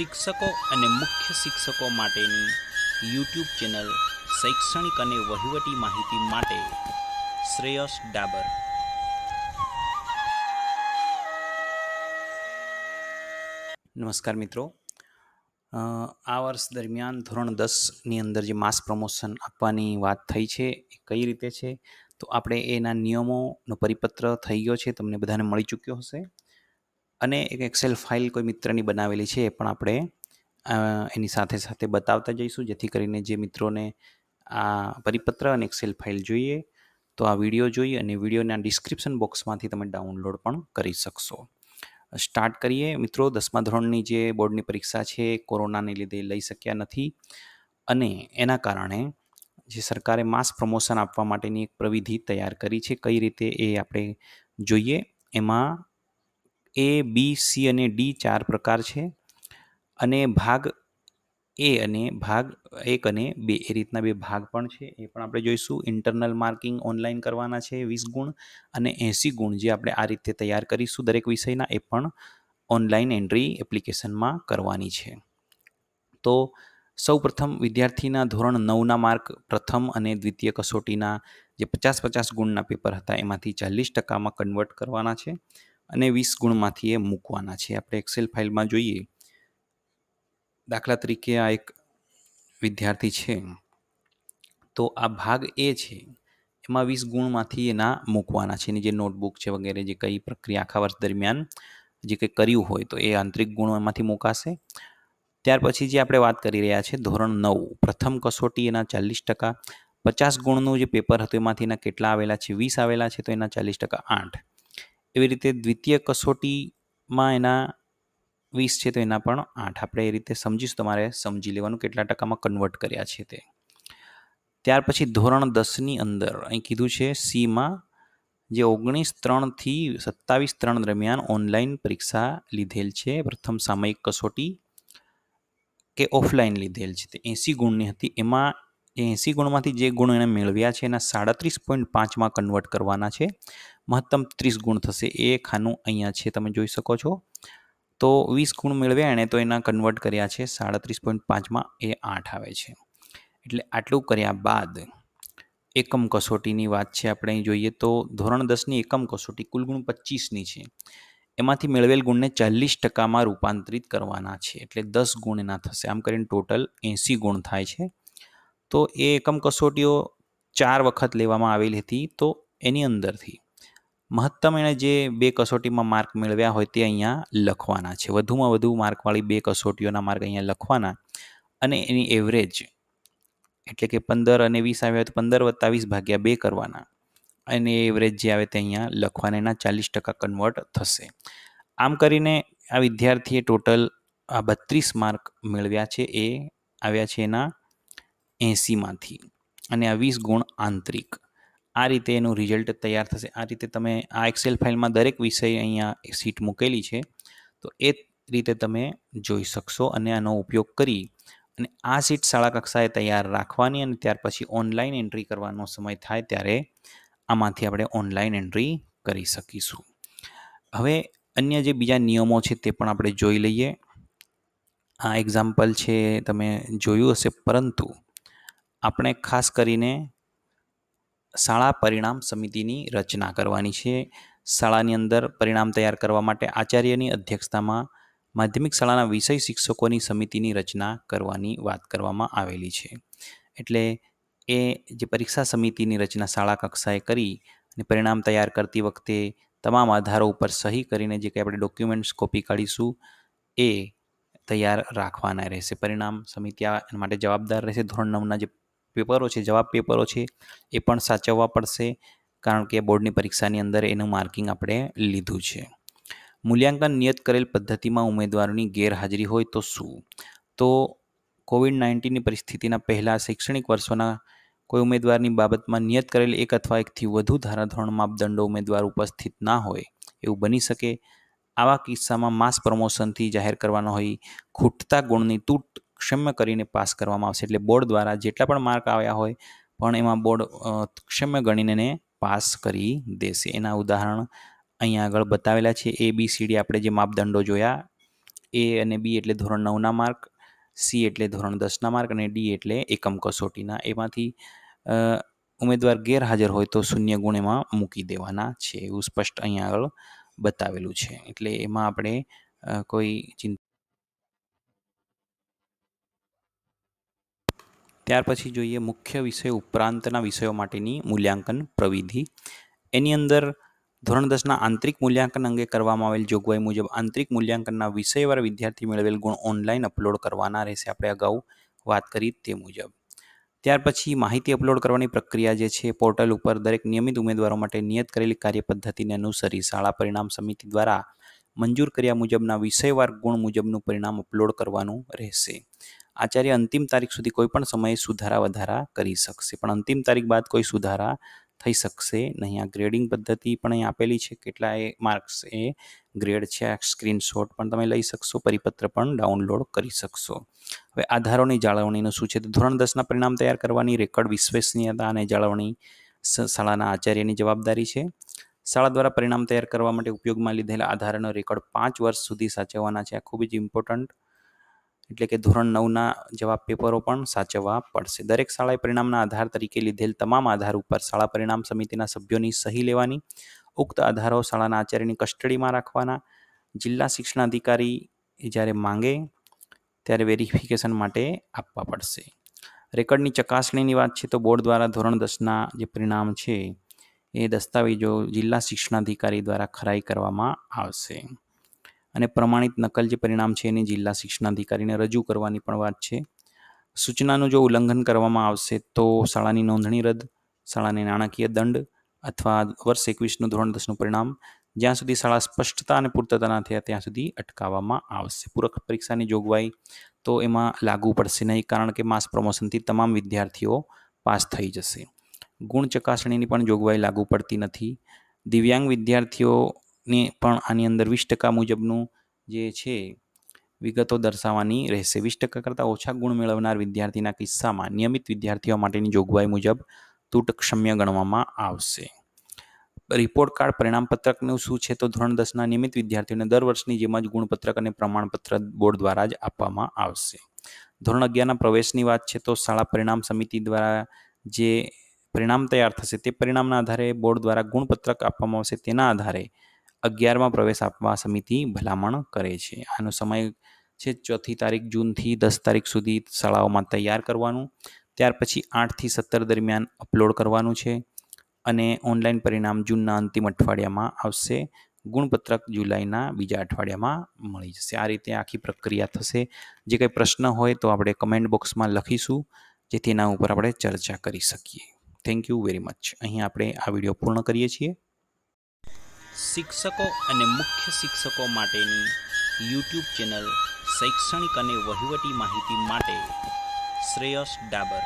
શિક્ષકો અને મુખ્ય શિક્ષકો માટેની યુટ્યુબ ચેનલ શૈક્ષણિક અને વહીવટી માહિતી માટે શ્રેયસ ડાબર. નમસ્કાર મિત્રો. આ વર્ષ દરમિયાન ધોરણ દસની અંદર જે માસ પ્રમોશન આપવાની વાત થઈ છે એ કઈ રીતે છે? તો આપણે એના નિયમોનો પરિપત્ર થઈ ગયો છે, તમને બધાને મળી ચૂક્યો હશે. અને એક એક્સેલ ફાઇલ કોઈ મિત્રની બનાવેલી છે એ પણ આપણે એની સાથે સાથે બતાવતા જઈશું. જેથી કરીને જે મિત્રોને આ પરિપત્ર અને એક્સેલ ફાઇલ જોઈએ, તો આ વીડિયો જોઈ અને વિડીયોના ડિસ્ક્રિપ્શન બોક્સમાંથી તમે ડાઉનલોડ પણ કરી શકશો. સ્ટાર્ટ કરીએ. મિત્રો, દસમા ધોરણની જે બોર્ડની પરીક્ષા છે કોરોનાને લીધે લઈ શક્યા નથી. અને એના કારણે જે સરકારે માસ પ્રમોશન આપવા માટેની એક પ્રવિધિ તૈયાર કરી છે, કઈ રીતે એ આપણે જોઈએ. એમાં એ, બી, સી અને ડી ચાર પ્રકાર છે. અને ભાગ એ અને ભાગ એક અને બે, એ રીતના બે ભાગ પણ છે. એ પણ આપણે જોઈશું. ઇન્ટરનલ માર્કિંગ ઓનલાઈન કરવાના છે વીસ ગુણ અને એંસી ગુણ જે આપણે આ રીતે તૈયાર કરીશું દરેક વિષયના, એ પણ ઓનલાઈન એન્ટ્રી એપ્લિકેશનમાં કરવાની છે. તો સૌપ્રથમ વિદ્યાર્થીના ધોરણ નવના માર્ક પ્રથમ અને દ્વિતીય કસોટીના જે પચાસ પચાસ ગુણના પેપર હતા, એમાંથી ચાલીસ ટકામાં કન્વર્ટ કરવાના છે. અને વીસ ગુણમાંથી એ મૂકવાના છે. આપણે એક્સેલ ફાઇલમાં જોઈએ. દાખલા તરીકે આ એક વિદ્યાર્થી છે. તો આ ભાગ એ છે. એમાં વીસ ગુણમાંથી એના મૂકવાના છે. એની જે નોટબુક છે વગેરે, જે કઈ પ્રક્રિયા આખા વર્ષ દરમિયાન જે કંઈ કર્યું હોય તો એ આંતરિક ગુણો એમાંથી મૂકાશે. ત્યાર પછી જે આપણે વાત કરી રહ્યા છે, ધોરણ નવ. પ્રથમ કસોટી એના ચાલીસ ટકા. પચાસ ગુણનું જે પેપર હતું એમાંથી એના કેટલા આવેલા છે? વીસ આવેલા છે તો એના ચાલીસ ટકા આઠ. એવી રીતે દ્વિતીય કસોટીમાં એના વીસ છે તો એના પણ આઠ. આપણે એ રીતે સમજીશું તમારે સમજી લેવાનું કેટલા ટકામાં કન્વર્ટ કર્યા છે તે. ત્યાર પછી ધોરણ દસની અંદર અહીં કીધું છે સીમાં જે ઓગણીસ ત્રણથી સત્તાવીસ ત્રણ દરમિયાન ઓનલાઈન પરીક્ષા લીધેલ છે. પ્રથમ સામયિક કસોટી કે ઓફલાઈન લીધેલ છે તે. એંસી ગુણની હતી. એમાં એંસી ગુણમાંથી જે ગુણ એણે મેળવ્યા છે એના સાડત્રીસ પોઈન્ટ પાંચમાં કન્વર્ટ કરવાના છે. મહત્તમ ત્રીસ ગુણ થશે. એ ખાનું અહીંયા છે, તમે જોઈ શકો છો. તો વીસ ગુણ મેળવ્યા, એણે તો એના કન્વર્ટ કર્યા છે, સાડત્રીસ પોઈન્ટ પાંચમાં એ આઠ આવે છે. એટલે આટલું કર્યા બાદ એકમ કસોટીની વાત છે, આપણે અહીં જોઈએ તો ધોરણ દસની એકમ કસોટી કુલ ગુણ પચીસની છે. એમાંથી મેળવેલ ગુણને ચાલીસ ટકામાં રૂપાંતરિત કરવાના છે, એટલે દસ ગુણ એના થશે. આમ કરીને ટોટલ એંસી ગુણ થાય છે. તો એ એકમ કસોટીઓ ચાર વખત લેવામાં આવેલી હતી, તો એની અંદરથી મહત્તમ એણે જે બે કસોટીમાં માર્ક મેળવ્યા હોય તે અહીંયા લખવાના છે. વધુમાં વધુ માર્કવાળી બે કસોટીઓના માર્ક અહીંયા લખવાના અને એની એવરેજ એટલે કે પંદર અને વીસ આવ્યા હોય તો પંદર વત્તા વીસ ભાગ્યા બે કરવાના. અને એવરેજ જે આવે તે અહીંયા લખવાના, એના ચાલીસ ટકા કન્વર્ટ થશે. આમ કરીને આ વિદ્યાર્થીએ ટોટલ આ બત્રીસ માર્ક મેળવ્યા છે, એ આવ્યા છે એના એંસીમાંથી અને આ વીસ ગુણ આંતરિક. આ રીતે એનું રિઝલ્ટ તૈયાર થશે. આ રીતે તમે આ એક્સેલ ફાઇલમાં દરેક વિષય અહીંયા સીટ મૂકેલી છે. તો એ રીતે તમે જોઈ શકશો અને આનો ઉપયોગ કરી અને આ સીટ શાળા કક્ષાએ તૈયાર રાખવાની અને ત્યાર પછી ઓનલાઈન એન્ટ્રી કરવાનો સમય થાય ત્યારે આમાંથી આપણે ઓનલાઈન એન્ટ્રી કરી શકીશું. હવે અન્ય જે બીજા નિયમો છે તે પણ આપણે જોઈ લઈએ. આ એક્ઝામ્પલ છે, તમે જોયું હશે, પરંતુ આપણે ખાસ કરીને શાળા પરિણામ સમિતિની રચના કરવાની છે. શાળાની અંદર પરિણામ તૈયાર કરવા માટે આચાર્યની અધ્યક્ષતામાં માધ્યમિક શાળાના વિષય શિક્ષકોની સમિતિની રચના કરવાની વાત કરવામાં આવેલી છે. એટલે એ જે પરીક્ષા સમિતિની રચના શાળા કક્ષાએ કરી અને પરિણામ તૈયાર કરતી વખતે તમામ આધારો ઉપર સહી કરીને જે કંઈ આપણે ડોક્યુમેન્ટ્સ કોપી કાઢીશું એ તૈયાર રાખવાના રહેશે. પરિણામ સમિતિ માટે જવાબદાર રહેશે. ધોરણ નવના જે પેપરો છે, જવાબ પેપરો છે, એ પણ સાચવવા પડશે, કારણ કે બોર્ડની પરીક્ષાની અંદર એનું માર્કિંગ આપણે લીધું છે. મૂલ્યાંકન નિયત કરેલ પદ્ધતિમાં ઉમેદવારોની ગેરહાજરી હોય તો શું? તો કોવિડ નાઇન્ટીનની પરિસ્થિતિના પહેલાં શૈક્ષણિક વર્ષોના કોઈ ઉમેદવારની બાબતમાં નિયત કરેલ એક અથવા એકથી વધુ ધારાધોરણ માપદંડો ઉમેદવાર ઉપસ્થિત ના હોય એવું બની શકે. આવા કિસ્સામાં માસ પ્રમોશનથી જાહેર કરવાનો હોય, ખૂટતા ગુણની તૂટ ક્ષમ્ય કરીને પાસ કરવામાં આવશે. એટલે બોર્ડ દ્વારા જેટલા પણ માર્ક આવ્યા હોય, પણ એમાં બોર્ડ ક્ષમ્ય ગણીને એને પાસ કરી દેશે. એના ઉદાહરણ અહીંયા આગળ બતાવેલા છે. એ બી સી ડી આપણે જે માપદંડો જોયા એ અને બી એટલે ધોરણ નવના માર્ક સી એટલે ધોરણ દસના માર્ક અને ડી એટલે એકમ કસોટીના. એમાંથી ઉમેદવાર ગેરહાજર હોય તો શૂન્ય ગુણ એમાં મૂકી દેવાના છે. એવું સ્પષ્ટ અહીંયા આગળ બતાવેલું છે. એટલે એમાં આપણે કોઈ ચિંતા ત્યાર પછી જોઈએ મુખ્ય વિષય ઉપરાંતના વિષયો માટેની મૂલ્યાંકન પ્રવિધિ. એની અંદર ધોરણ દસના આંતરિક મૂલ્યાંકન અંગે કરવામાં આવેલ જોગવાઈ મુજબ આંતરિક મૂલ્યાંકનના વિષયવાર વિદ્યાર્થી મેળવેલ ગુણ ઓનલાઈન અપલોડ કરવાના રહેશે. આપણે અગાઉ વાત કરી તે મુજબ. ત્યાર પછી માહિતી અપલોડ કરવાની પ્રક્રિયા જે છે, પોર્ટલ ઉપર દરેક નિયમિત ઉમેદવારો માટે નિયત કરેલી કાર્ય પદ્ધતિને અનુસરી શાળા પરિણામ સમિતિ દ્વારા મંજૂર કર્યા મુજબના વિષયવાર ગુણ મુજબનું પરિણામ અપલોડ કરવાનું રહેશે. આચાર્ય અંતિમ તારીખ સુધી કોઈ પણ સમયે સુધારા વધારા કરી શકશે. પણ અંતિમ તારીખ બાદ કોઈ સુધારા થઈ શકશે નહીં. આ ગ્રેડિંગ પદ્ધતિ પણ અહીં આપેલી છે. કેટલા એ માર્ક્સ એ ગ્રેડ છે. આ સ્ક્રીનશોટ પણ તમે લઈ શકશો. પરિપત્ર પણ ડાઉનલોડ કરી શકશો. હવે આધારોની જાળવણીનું શું છે? તો ધોરણ દસના પરિણામ તૈયાર કરવાની રેકોર્ડ વિશ્વસનીયતા અને જાળવણી શાળાના આચાર્યની જવાબદારી છે. શાળા દ્વારા પરિણામ તૈયાર કરવા માટે ઉપયોગમાં લીધેલા આધારનો રેકોર્ડ પાંચ વર્ષ સુધી સાચવવાના છે. આ ખૂબ જ ઇમ્પોર્ટન્ટ એટલે કે ધોરણ નવના જવાબ પેપરો પણ સાચવવા પડશે. દરેક શાળાએ પરિણામના આધાર તરીકે લીધેલ તમામ આધાર ઉપર શાળા પરિણામ સમિતિના સભ્યોની સહી લેવાની, ઉક્ત આધારો શાળાના આચાર્યની કસ્ટડીમાં રાખવાના, જિલ્લા શિક્ષણાધિકારી જ્યારે માંગે ત્યારે વેરિફિકેશન માટે આપવા પડશે. રેકર્ડની ચકાસણીની વાત છે તો બોર્ડ દ્વારા ધોરણ દસના જે પરિણામ છે એ દસ્તાવેજો જિલ્લા શિક્ષણાધિકારી દ્વારા ખરાઈ કરવામાં આવશે. અને પ્રમાણિત નકલ જે પરિણામ છે એની જિલ્લા શિક્ષણાધિકારીને રજૂ કરવાની પણ વાત છે. સૂચનાનું જો ઉલ્લંઘન કરવામાં આવશે તો શાળાની નોંધણી રદ, શાળાને નાણાકીય દંડ અથવા વર્ષ એકવીસનું ધોરણ દસનું પરિણામ જ્યાં સુધી શાળા સ્પષ્ટતા અને પૂર્તતા ના થયા ત્યાં સુધી અટકાવવામાં આવશે. પૂરક પરીક્ષાની જોગવાઈ તો એમાં લાગુ પડશે નહીં કારણ કે માસ પ્રમોશનથી તમામ વિદ્યાર્થીઓ પાસ થઈ જશે. ગુણ ચકાસણીની પણ જોગવાઈ લાગુ પડતી નથી. દિવ્યાંગ વિદ્યાર્થીઓ ને પણ આની અંદર વીસ ટકા મુજબનું જે છે, વિગતો દર્શાવવાની રહેશે. વીસ ટકા કરતાં ઓછા ગુણ મેળવનાર વિદ્યાર્થીના કિસ્સામાં નિયમિત વિદ્યાર્થીઓ માટેની જોગવાઈ મુજબ તૂટક્ષમ્ય ગણવામાં આવશે. રિપોર્ટ કાર્ડ પરિણામપત્રકનું શું છે? તો ધોરણ દસના નિયમિત વિદ્યાર્થીઓને દર વર્ષની જેમ જ ગુણપત્રક અને પ્રમાણપત્ર બોર્ડ દ્વારા જ આપવામાં આવશે. ધોરણ અગિયારના પ્રવેશની વાત છે, તો શાળા પરિણામ સમિતિ દ્વારા જે પરિણામ તૈયાર થશે તે પરિણામના આધારે બોર્ડ દ્વારા ગુણપત્રક આપવામાં આવશે. તેના આધારે અગિયારમાં પ્રવેશ આપવા સમિતિ ભલામણ કરે છે. આનો સમય છે ચોથી તારીખ જૂનથી દસ તારીખ સુધી શાળાઓમાં તૈયાર કરવાનું, ત્યાર પછી આઠથી સત્તર દરમિયાન અપલોડ કરવાનું છે અને ઓનલાઈન પરિણામ જૂનના અંતિમ અઠવાડિયામાં આવશે. ગુણપત્રક જુલાઈના બીજા અઠવાડિયામાં મળી જશે. આ રીતે આખી પ્રક્રિયા થશે. જે કંઈ પ્રશ્ન હોય તો આપણે કમેન્ટ બોક્સમાં લખીશું, જેથી એના ઉપર આપણે ચર્ચા કરી શકીએ. થેન્ક યુ વેરી મચ અહીં આપણે આ વીડિયો પૂર્ણ કરીએ છીએ. શિક્ષકો અને મુખ્ય શિક્ષકો માટેની યુટ્યુબ ચેનલ શૈક્ષણિક અને વહીવટી માહિતી માટે શ્રેયસ ડાબર.